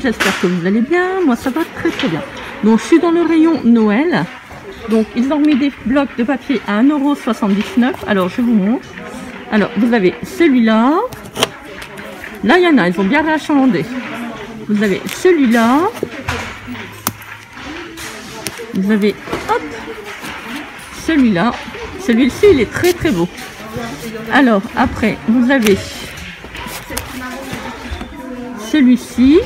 j'espère que vous allez bien. Moi, ça va très très bien. Donc, je suis dans le rayon Noël. Donc, ils ont mis des blocs de papier à 1,79€. Alors, je vous montre. Alors, vous avez celui-là. Là, il y en a, ils ont bien réachalandé. Vous avez celui-là. Vous avez, hop, celui-là. Celui-ci, il est très très beau. Alors, après, vous avez celui-ci.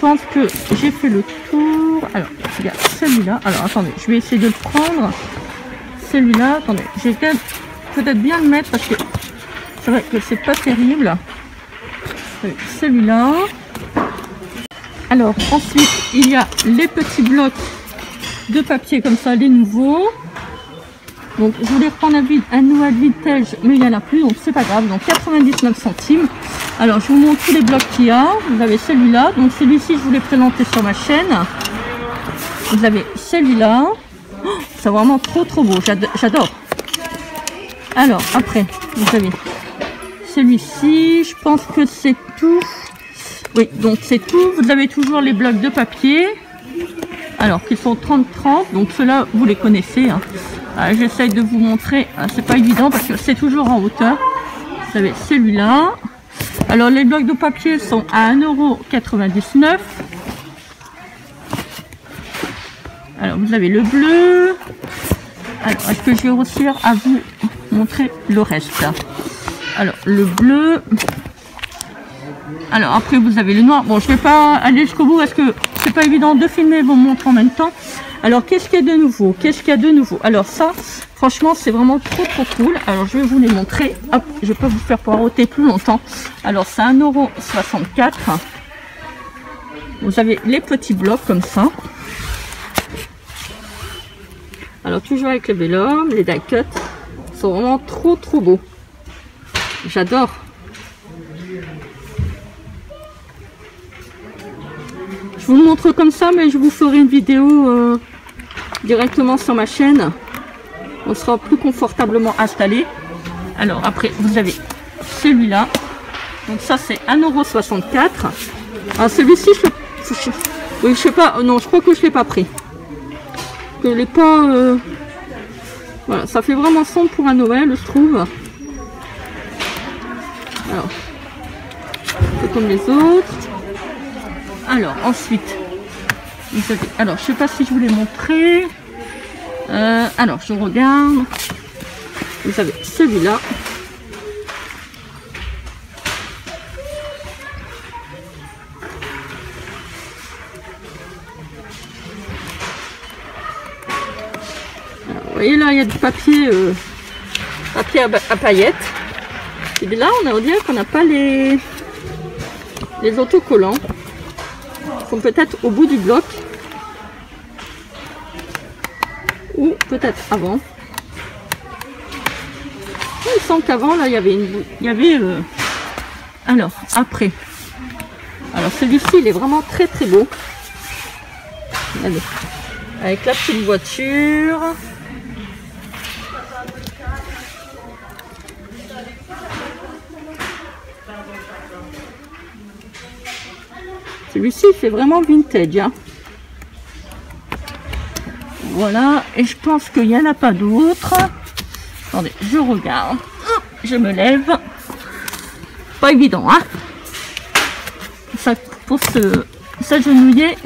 Pense que j'ai fait le tour. Alors, il y a celui-là. Alors, attendez, je vais essayer de le prendre. Celui-là, attendez, je vais peut-être bien le mettre parce que c'est vrai que c'est pas terrible. Celui-là. Alors, ensuite, il y a les petits blocs de papier comme ça, les nouveaux. Donc, je voulais reprendre un, un Noël vintage, mais il n'y en a plus, donc c'est pas grave. Donc, 99 centimes. Alors, je vous montre tous les blocs qu'il y a. Vous avez celui-là. Donc, celui-ci, je voulais présenter sur ma chaîne. Vous avez celui-là. Oh, c'est vraiment trop, trop beau. J'adore. Alors, après, vous avez celui-ci. Je pense que c'est tout. Oui, donc c'est tout. Vous avez toujours les blocs de papier. Alors, qui sont 30-30. Donc, ceux-là, vous les connaissez. Hein. Ah, j'essaye de vous montrer. Ah, c'est pas évident parce que c'est toujours en hauteur. Vous avez celui-là. Alors, les blocs de papier sont à 1,99€. Alors, vous avez le bleu. Alors, est-ce que je vais réussir à vous montrer le reste? Alors, le bleu. Alors, après, vous avez le noir. Bon, je vais pas aller jusqu'au bout parce que c'est pas évident de filmer et vous montrer en même temps. Alors, qu'est-ce qu'il y a de nouveau? Qu'est-ce qu'il y a de nouveau? Alors, ça, Franchement, c'est vraiment trop trop cool. Alors, je vais vous les montrer. Hop, je peux vous faire poireauter plus longtemps. Alors, c'est 1,64€. Vous avez les petits blocs comme ça. Alors, toujours avec le vélum, les die cut sont vraiment trop trop beaux. J'adore. Je vous le montre comme ça, mais je vous ferai une vidéo euh, directement sur ma chaîne on sera plus confortablement installé. Alors après, vous avez celui-là. Donc ça, c'est 1,64€. Ah, celui-ci, je, je, oui, je sais pas. Euh, non, je crois que je l'ai pas pris. Que l'ai pas. Euh, voilà, ça fait vraiment son pour un Noël, je trouve. Alors, c'est comme les autres. Alors, ensuite, vous avez. Alors, je sais pas si je vous l'ai montré. Euh, alors, je regarde. Vous savez, celui-là. vous voyez là, il y a du papier, euh, papier à, paillettes. Et là, on a dire qu'on n'a pas les, les autocollants. Sont peut-être au bout du bloc. ou peut-être avant. Il semble qu'avant, là, il y avait une... Il y avait... Euh, alors, après. Alors, celui-ci, il est vraiment très, très beau. Avec la petite voiture. Celui-ci, fait vraiment vintage. Hein. Voilà, et je pense qu'il n'y en a pas d'autres. Attendez, je regarde. Je me lève. Pas évident, hein Ça, Pour se s'agenouiller,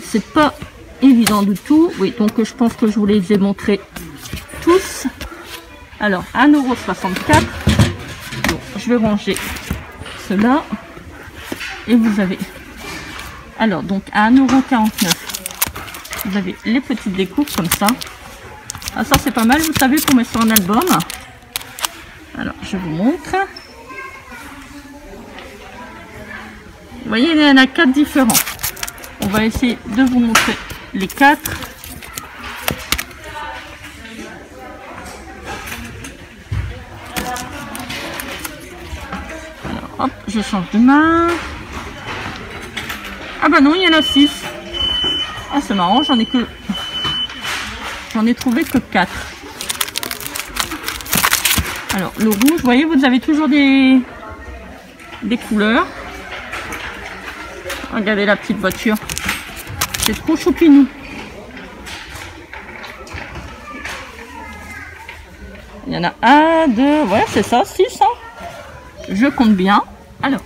c'est pas évident du tout. Oui, donc je pense que je vous les ai montrés tous. Alors, 1,64€. Bon, je vais ranger cela. Et vous avez... Alors, donc à 1,49€. Vous avez les petites découpes comme ça. Ah, ça c'est pas mal, vous savez, pour mettre sur un album. Alors, je vous montre. Vous voyez, il y en a quatre différents. On va essayer de vous montrer les quatre. Alors, hop, je change de main. Ah bah non, il y en a six. Ah, c'est marrant, j'en ai que... J'en ai trouvé que 4. Alors, le rouge, vous voyez, vous avez toujours des, des couleurs. Regardez la petite voiture. C'est trop choupinou. Il y en a un, deux, ouais, c'est ça, six. Hein. Je compte bien. Alors,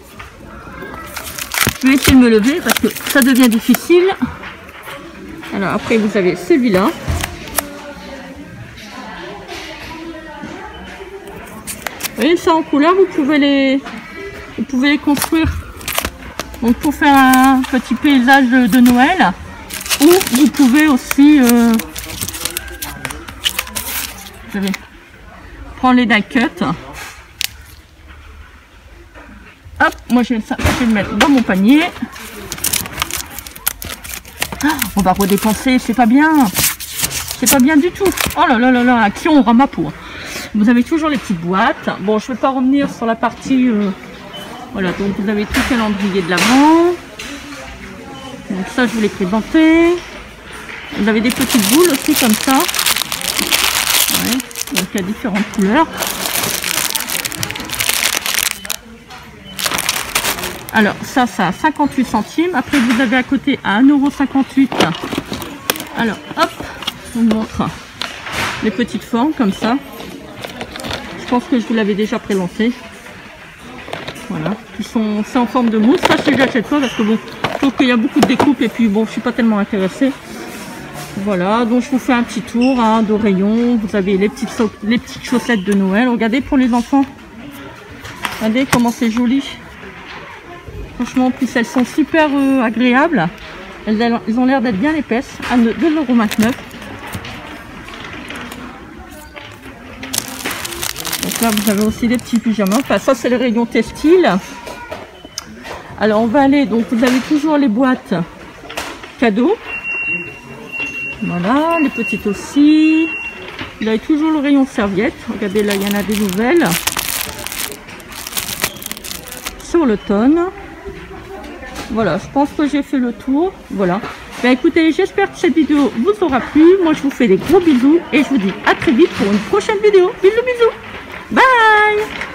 je vais essayer de me lever parce que ça devient difficile. Alors après, vous avez celui-là. Vous voyez ça en couleur, vous pouvez les, vous pouvez les construire. Donc pour faire un petit paysage de Noël, ou vous pouvez aussi, euh, je vais prendre les die cut. Moi je vais, le mettre dans mon panier. Ah, on va redépenser, c'est pas bien. C'est pas bien du tout. Oh là là là là, à qui on rend ma peau vous avez toujours les petites boîtes. Bon, je ne vais pas revenir sur la partie... Euh, voilà, donc vous avez tout le calendrier de l'avant. Donc ça, je vous l'ai présenté. Vous avez des petites boules aussi comme ça. donc il y a différentes couleurs. Alors ça, ça a 58 centimes. Après, vous avez à côté à 1,58€. Alors, hop, je vous montre les petites formes comme ça. Je pense que je vous l'avais déjà présenté. Voilà. C'est en forme de mousse. Ça, je l'achète pas parce que bon, je trouve qu'il y a beaucoup de découpes et puis bon, je suis pas tellement intéressée. Voilà, donc je vous fais un petit tour hein, de rayon. Vous avez les petites, les petites chaussettes de Noël. Regardez pour les enfants. Regardez comment c'est joli. Franchement, en plus elles sont super euh, agréables. Elles, elles ont l'air d'être bien épaisses. À 2,29€. vous avez aussi des petits pyjamas. Enfin, ça, c'est le rayon textile. Alors, on va aller. Donc, vous avez toujours les boîtes cadeaux. Voilà, les petites aussi. Vous avez toujours le rayon serviette. Regardez, là, il y en a des nouvelles. Sur l'automne. Voilà, je pense que j'ai fait le tour. Voilà. Ben écoutez, j'espère que cette vidéo vous aura plu. Moi, je vous fais des gros bisous et je vous dis à très vite pour une prochaine vidéo. Bisous, bisous Bye!